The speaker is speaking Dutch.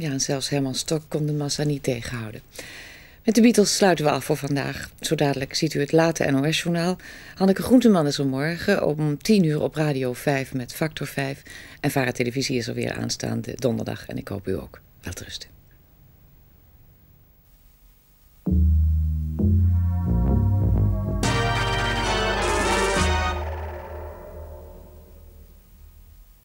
Ja, en zelfs Herman Stok kon de massa niet tegenhouden. Met de Beatles sluiten we af voor vandaag. Zo dadelijk ziet u het late NOS-journaal. Hanneke Groenteman is er morgen om 10 uur op Radio 5 met Factor 5. En Vara Televisie is er weer aanstaande donderdag en ik hoop u ook. Welterusten.